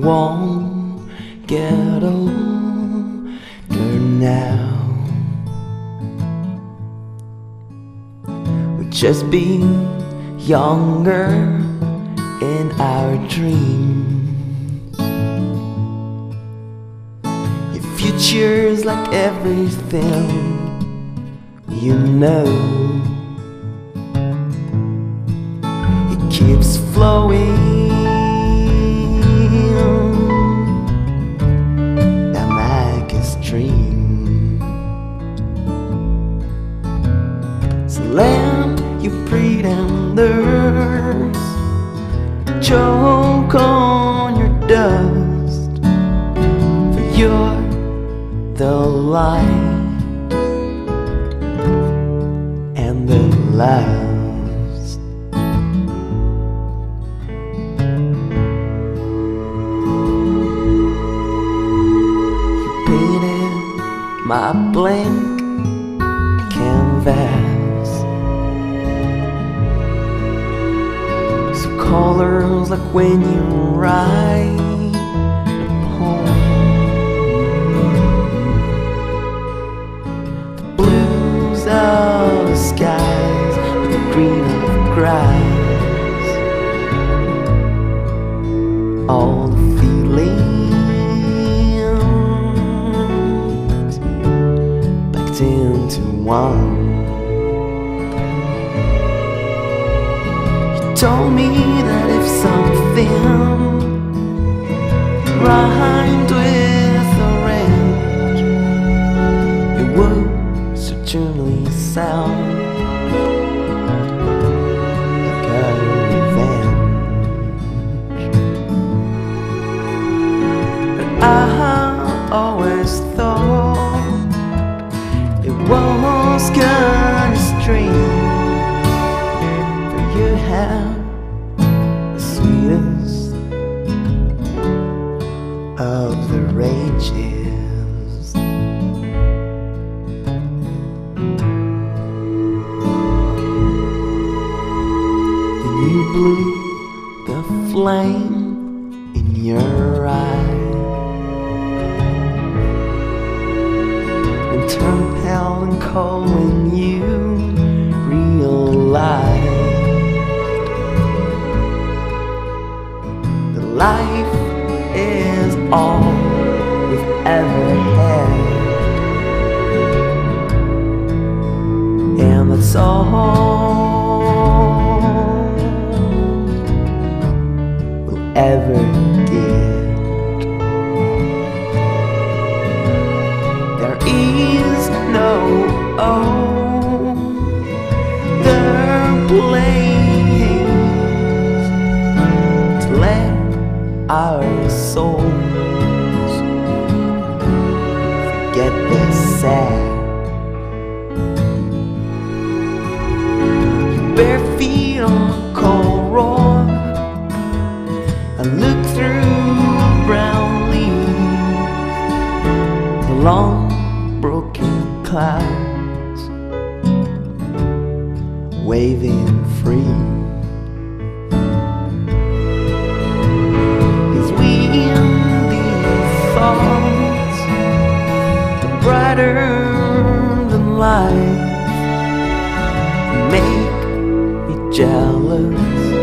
won't get older now. We'll just be younger in our dreams. Your future's like everything you know. It keeps flowing So land you pretenders, choke on your dust, for you're the light and the last. My blank canvas. Colors like when you write a poem. The blues of the skies with the green of grass. All the feelings packed into one. Told me that if something rhymed with orange, it would certainly sound the sweetest of the rages. You blew the flame in your eye and turned pale and cold when you ever get. There is no oh, other place to let our souls forget the sad. Bare feet on cold clouds waving free. These windy thoughts brighter than light make me jealous